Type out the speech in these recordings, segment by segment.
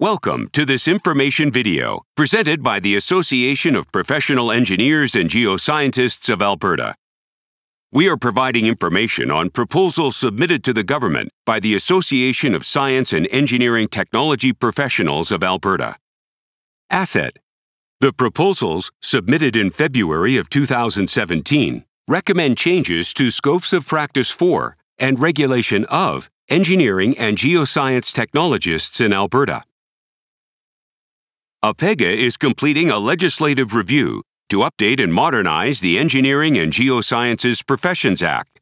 Welcome to this information video presented by the Association of Professional Engineers and Geoscientists of Alberta. We are providing information on proposals submitted to the government by the Association of Science and Engineering Technology Professionals of Alberta. ASET. The proposals, submitted in February of 2017, recommend changes to scopes of practice for and regulation of engineering and geoscience technologists in Alberta. APEGA is completing a legislative review to update and modernize the Engineering and Geosciences Professions Act.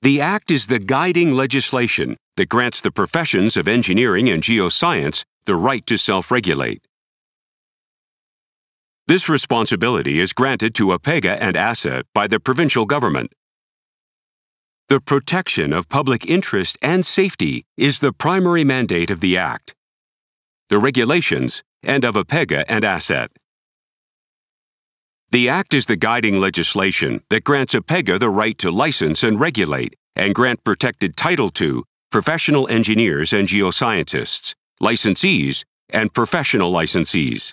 The Act is the guiding legislation that grants the professions of engineering and geoscience the right to self regulate. This responsibility is granted to APEGA and ASET by the provincial government. The protection of public interest and safety is the primary mandate of the Act the regulations, and of APEGA and ASET. The Act is the guiding legislation that grants APEGA the right to license and regulate and grant protected title to professional engineers and geoscientists, licensees, and professional licensees.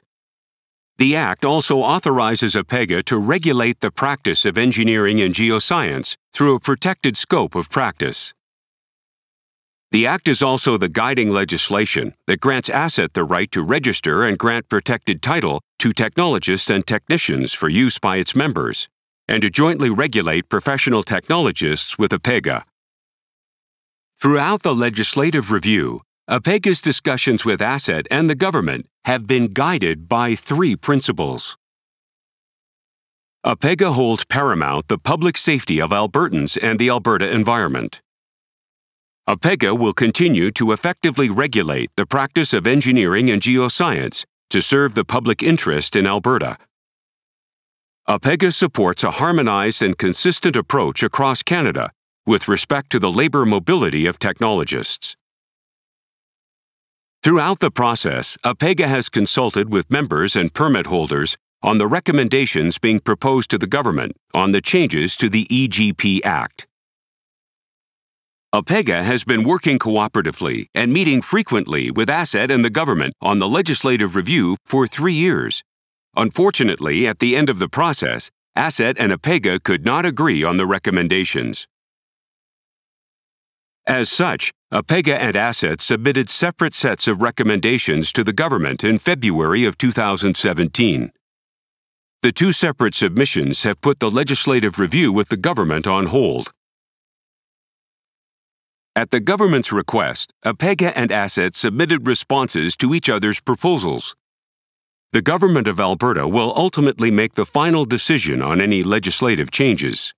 The Act also authorizes APEGA to regulate the practice of engineering and geoscience through a protected scope of practice. The Act is also the guiding legislation that grants ASET the right to register and grant protected title to technologists and technicians for use by its members, and to jointly regulate professional technologists with APEGA. Throughout the legislative review, APEGA's discussions with ASET and the government have been guided by three principles. APEGA holds paramount the public safety of Albertans and the Alberta environment. APEGA will continue to effectively regulate the practice of engineering and geoscience to serve the public interest in Alberta. APEGA supports a harmonized and consistent approach across Canada with respect to the labor mobility of technologists. Throughout the process, APEGA has consulted with members and permit holders on the recommendations being proposed to the government on the changes to the EGP Act. APEGA has been working cooperatively and meeting frequently with ASET and the government on the legislative review for three years. Unfortunately, at the end of the process, ASET and APEGA could not agree on the recommendations. As such, APEGA and ASET submitted separate sets of recommendations to the government in February of 2017. The two separate submissions have put the legislative review with the government on hold. At the government's request, APEGA and ASET submitted responses to each other's proposals. The Government of Alberta will ultimately make the final decision on any legislative changes.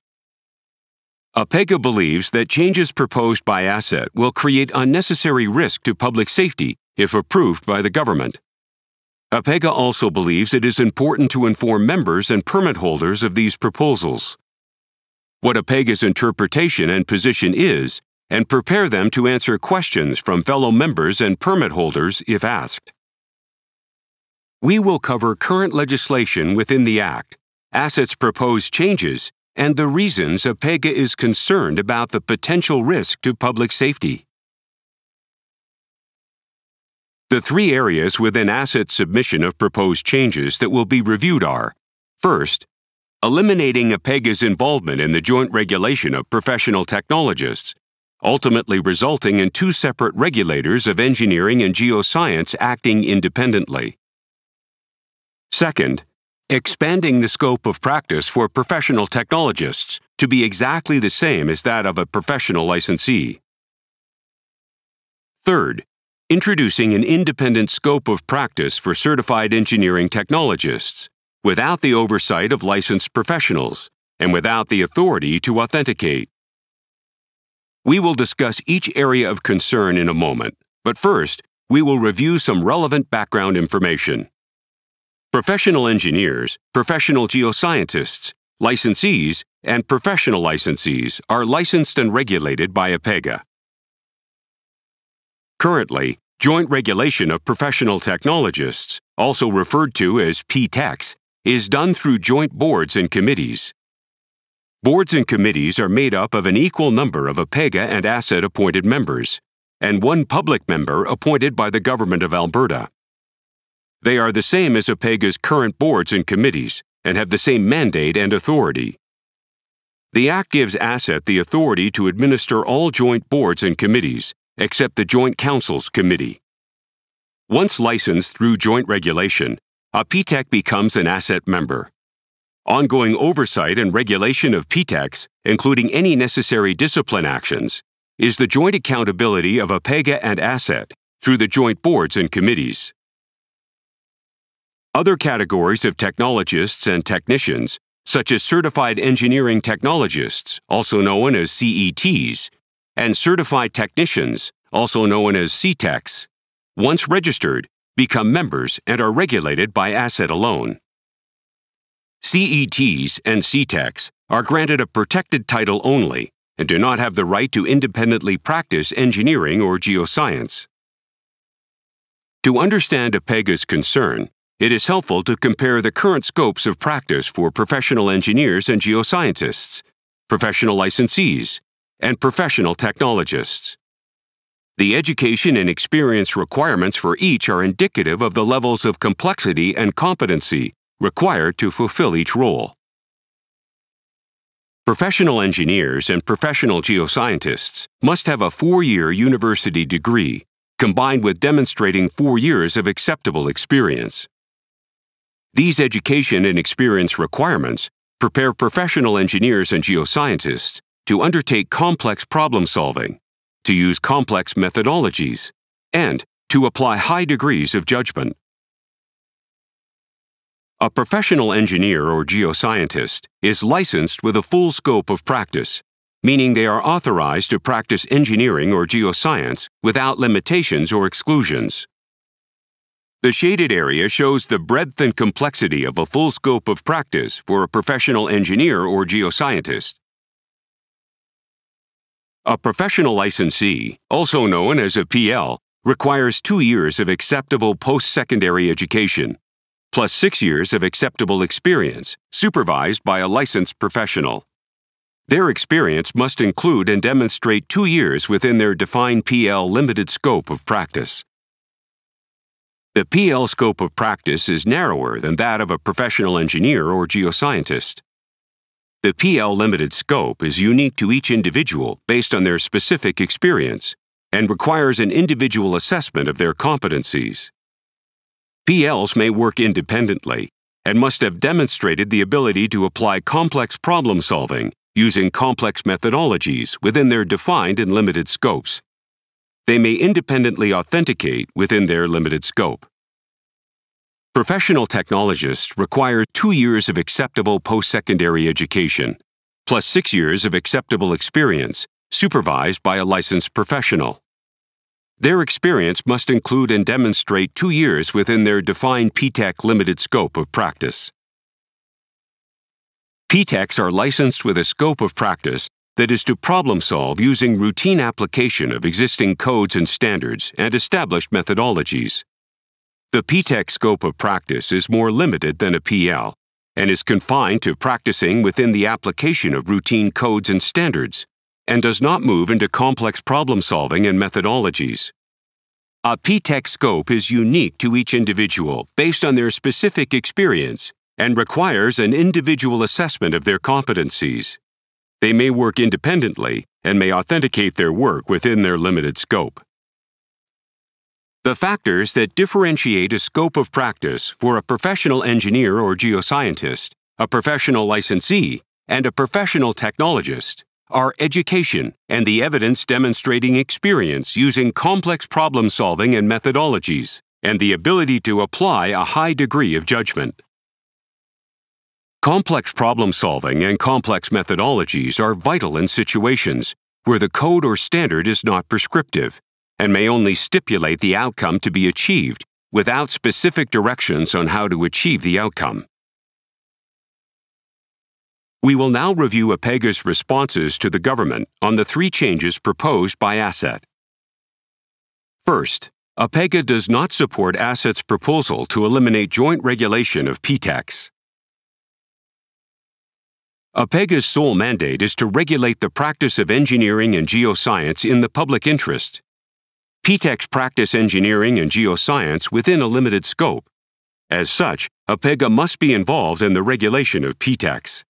APEGA believes that changes proposed by ASET will create unnecessary risk to public safety if approved by the government. APEGA also believes it is important to inform members and permit holders of these proposals. What APEGA's interpretation and position is and prepare them to answer questions from fellow members and permit holders if asked. We will cover current legislation within the Act, ASET's proposed changes, and the reasons APEGA is concerned about the potential risk to public safety. The three areas within ASET submission of proposed changes that will be reviewed are first, eliminating APEGA's involvement in the joint regulation of professional technologists ultimately resulting in two separate regulators of engineering and geoscience acting independently. Second, expanding the scope of practice for professional technologists to be exactly the same as that of a professional licensee. Third, introducing an independent scope of practice for certified engineering technologists without the oversight of licensed professionals and without the authority to authenticate. We will discuss each area of concern in a moment, but first, we will review some relevant background information. Professional engineers, professional geoscientists, licensees, and professional licensees are licensed and regulated by APEGA. Currently, joint regulation of professional technologists, also referred to as PTECs, is done through joint boards and committees. Boards and committees are made up of an equal number of APEGA and ASET appointed members, and one public member appointed by the Government of Alberta. They are the same as APEGA's current boards and committees and have the same mandate and authority. The Act gives ASET the authority to administer all joint boards and committees, except the Joint Councils Committee. Once licensed through joint regulation, a PTEC becomes an ASET member. Ongoing oversight and regulation of PTECs, including any necessary discipline actions, is the joint accountability of APEGA and ASET through the joint boards and committees. Other categories of technologists and technicians, such as certified engineering technologists, also known as CETs, and certified technicians, also known as CTECs, once registered, become members and are regulated by ASET alone. CETs and CTECs are granted a protected title only and do not have the right to independently practice engineering or geoscience. To understand APEGA's concern, it is helpful to compare the current scopes of practice for professional engineers and geoscientists, professional licensees, and professional technologists. The education and experience requirements for each are indicative of the levels of complexity and competency required to fulfill each role. Professional engineers and professional geoscientists must have a four year university degree, combined with demonstrating four years of acceptable experience. These education and experience requirements prepare professional engineers and geoscientists to undertake complex problem solving, to use complex methodologies, and to apply high degrees of judgment. A professional engineer or geoscientist is licensed with a full scope of practice, meaning they are authorized to practice engineering or geoscience without limitations or exclusions. The shaded area shows the breadth and complexity of a full scope of practice for a professional engineer or geoscientist. A professional licensee, also known as a PL, requires two years of acceptable post secondary education plus six years of acceptable experience, supervised by a licensed professional. Their experience must include and demonstrate two years within their defined PL limited scope of practice. The PL scope of practice is narrower than that of a professional engineer or geoscientist. The PL limited scope is unique to each individual based on their specific experience and requires an individual assessment of their competencies. PLs may work independently and must have demonstrated the ability to apply complex problem solving using complex methodologies within their defined and limited scopes. They may independently authenticate within their limited scope. Professional technologists require two years of acceptable post secondary education, plus six years of acceptable experience, supervised by a licensed professional. Their experience must include and demonstrate two years within their defined PTEC limited scope of practice. PTECs are licensed with a scope of practice that is to problem solve using routine application of existing codes and standards and established methodologies. The PTEC scope of practice is more limited than a PL and is confined to practicing within the application of routine codes and standards and does not move into complex problem solving and methodologies. A PTEC scope is unique to each individual based on their specific experience and requires an individual assessment of their competencies. They may work independently and may authenticate their work within their limited scope. The factors that differentiate a scope of practice for a professional engineer or geoscientist, a professional licensee, and a professional technologist are education and the evidence demonstrating experience using complex problem solving and methodologies, and the ability to apply a high degree of judgment. Complex problem solving and complex methodologies are vital in situations where the code or standard is not prescriptive and may only stipulate the outcome to be achieved without specific directions on how to achieve the outcome. We will now review APEGA's responses to the government on the three changes proposed by ASET. First, APEGA does not support ASET's proposal to eliminate joint regulation of PTECs. APEGA's sole mandate is to regulate the practice of engineering and geoscience in the public interest. P-TECHs practice engineering and geoscience within a limited scope. As such, APEGA must be involved in the regulation of P-TECHs.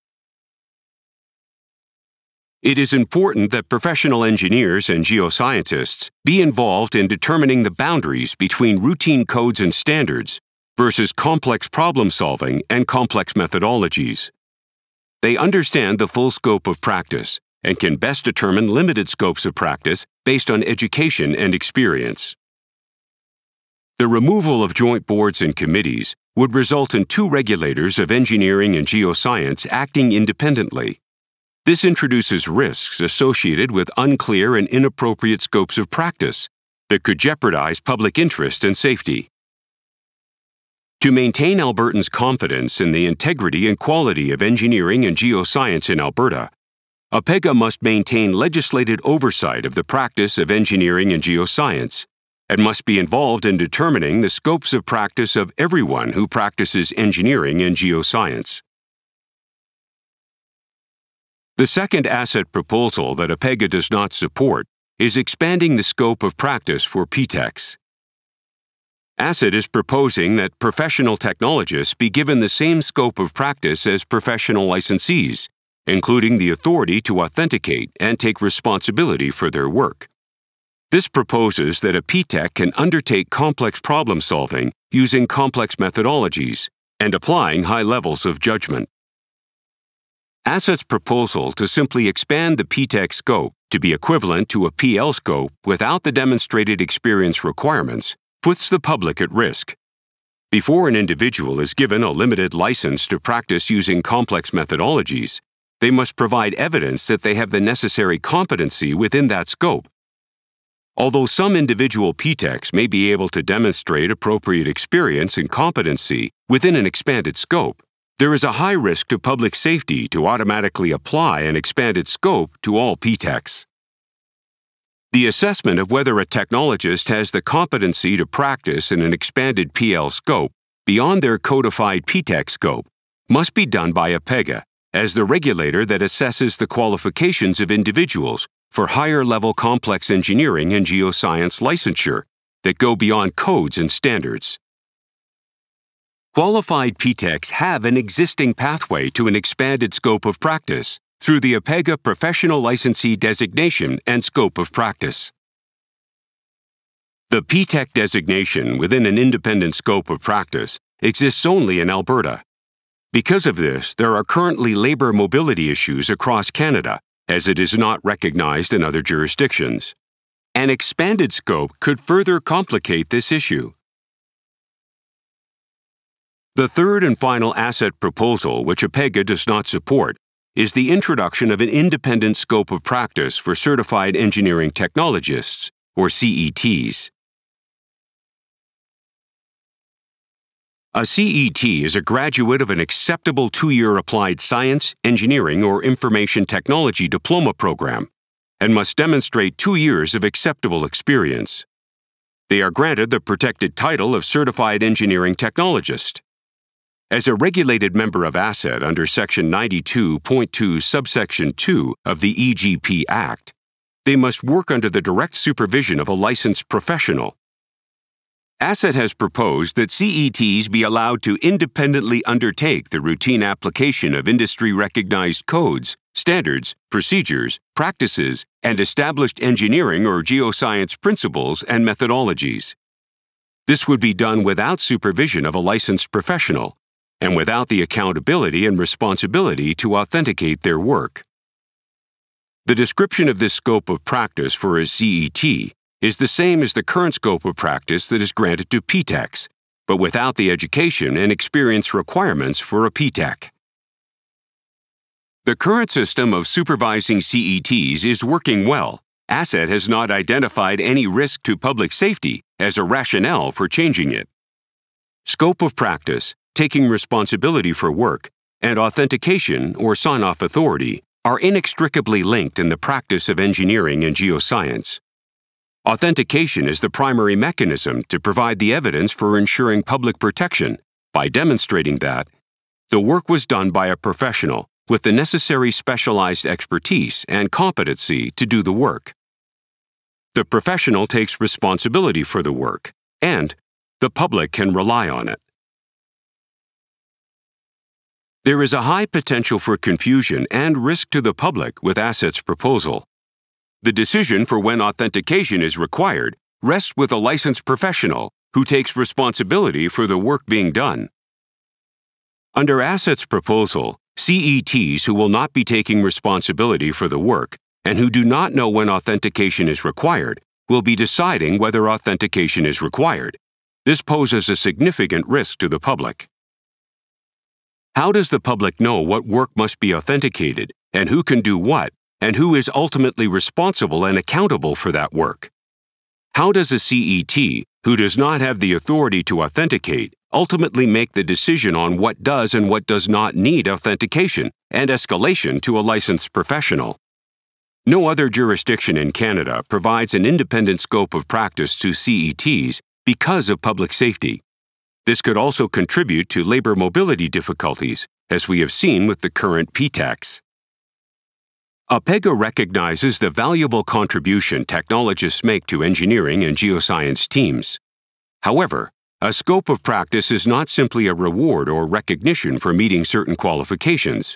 It is important that professional engineers and geoscientists be involved in determining the boundaries between routine codes and standards versus complex problem solving and complex methodologies. They understand the full scope of practice and can best determine limited scopes of practice based on education and experience. The removal of joint boards and committees would result in two regulators of engineering and geoscience acting independently. This introduces risks associated with unclear and inappropriate scopes of practice that could jeopardize public interest and safety. To maintain Albertans' confidence in the integrity and quality of engineering and geoscience in Alberta, APEGA must maintain legislated oversight of the practice of engineering and geoscience and must be involved in determining the scopes of practice of everyone who practices engineering and geoscience. The second ASET proposal that APEGA does not support is expanding the scope of practice for P-TECHs. ASET is proposing that professional technologists be given the same scope of practice as professional licensees, including the authority to authenticate and take responsibility for their work. This proposes that a P-TECH can undertake complex problem solving using complex methodologies and applying high levels of judgment. ASET's proposal to simply expand the P-TECH scope to be equivalent to a PL scope without the demonstrated experience requirements puts the public at risk. Before an individual is given a limited license to practice using complex methodologies, they must provide evidence that they have the necessary competency within that scope Although some individual P-TECHs may be able to demonstrate appropriate experience and competency within an expanded scope, there is a high risk to public safety to automatically apply an expanded scope to all P-TECHs. The assessment of whether a technologist has the competency to practice in an expanded PL scope beyond their codified P-TECH scope must be done by APEGA as the regulator that assesses the qualifications of individuals for higher level complex engineering and geoscience licensure that go beyond codes and standards. Qualified P-TECHs have an existing pathway to an expanded scope of practice through the APEGA Professional Licensee designation and scope of practice. The P-TECH designation within an independent scope of practice exists only in Alberta. Because of this, there are currently labor mobility issues across Canada as it is not recognized in other jurisdictions. An expanded scope could further complicate this issue. The third and final ASET proposal, which APEGA does not support, is the introduction of an independent scope of practice for certified engineering technologists, or CETs. A CET is a graduate of an acceptable two year applied science, engineering, or information technology diploma program and must demonstrate two years of acceptable experience. They are granted the protected title of Certified Engineering Technologist. As a regulated member of ASET under Section 92.2 subsection 2 of the EGP Act, they must work under the direct supervision of a licensed professional ASET has proposed that CETs be allowed to independently undertake the routine application of industry recognized codes, standards, procedures, practices, and established engineering or geoscience principles and methodologies. This would be done without supervision of a licensed professional and without the accountability and responsibility to authenticate their work. The description of this scope of practice for a CET is the same as the current scope of practice that is granted to P-TECHs, but without the education and experience requirements for a P-TECH. The current system of supervising CETs is working well. ASET has not identified any risk to public safety as a rationale for changing it. Scope of practice, taking responsibility for work, and authentication or sign off authority are inextricably linked in the practice of engineering and geoscience. Authentication is the primary mechanism to provide the evidence for ensuring public protection by demonstrating that the work was done by a professional with the necessary specialized expertise and competency to do the work. the professional takes responsibility for the work, and the public can rely on it. There is a high potential for confusion and risk to the public with ASET's proposal. The decision for when authentication is required rests with a licensed professional who takes responsibility for the work being done. Under ASET's proposal, CETs who will not be taking responsibility for the work and who do not know when authentication is required will be deciding whether authentication is required. This poses a significant risk to the public. How does the public know what work must be authenticated, and who can do what, and who is ultimately responsible and accountable for that work? How does a CET, who does not have the authority to authenticate, ultimately make the decision on what does and what does not need authentication and escalation to a licensed professional? No other jurisdiction in Canada provides an independent scope of practice to CETs because of public safety. This could also contribute to labor mobility difficulties, as we have seen with the current PTECs. APEGA recognizes the valuable contribution technologists make to engineering and geoscience teams. However, a scope of practice is not simply a reward or recognition for meeting certain qualifications.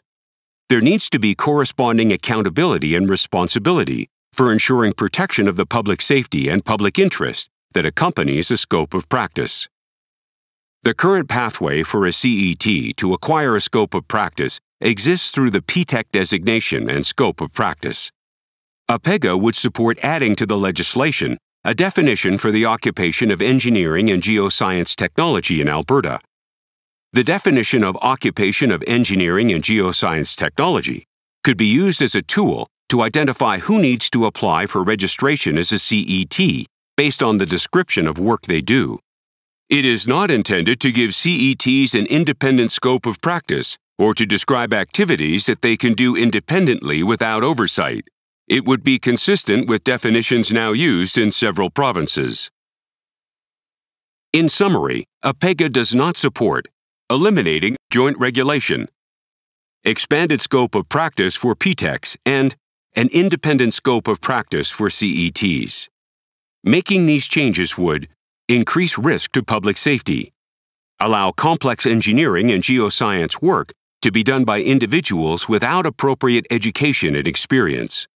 There needs to be corresponding accountability and responsibility for ensuring protection of the public safety and public interest that accompanies a scope of practice. The current pathway for a CET to acquire a scope of practice exists through the PTEC designation and scope of practice. APEGA would support adding to the legislation a definition for the occupation of engineering and geoscience technology in Alberta. The definition of occupation of engineering and geoscience technology could be used as a tool to identify who needs to apply for registration as a CET based on the description of work they do. It is not intended to give CETs an independent scope of practice or to describe activities that they can do independently without oversight. It would be consistent with definitions now used in several provinces. In summary, APEGA does not support eliminating joint regulation, expanded scope of practice for PTECs, and an independent scope of practice for CETs. Making these changes would increase risk to public safety, allow complex engineering and geoscience work to be done by individuals without appropriate education and experience,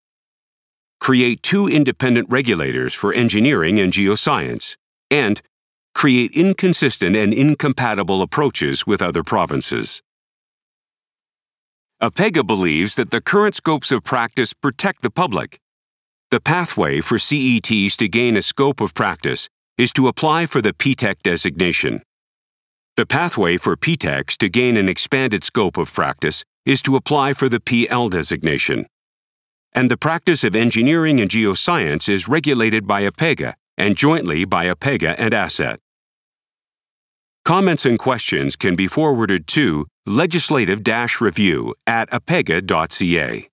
create two independent regulators for engineering and geoscience, and create inconsistent and incompatible approaches with other provinces. APEGA believes that the current scopes of practice protect the public. The pathway for CETs to gain a scope of practice is to apply for the PTEC designation. The pathway for PTECs to gain an expanded scope of practice is to apply for the PL designation. And the practice of engineering and geoscience is regulated by APEGA and jointly by APEGA and ASET. Comments and questions can be forwarded to legislative-review at apega.ca.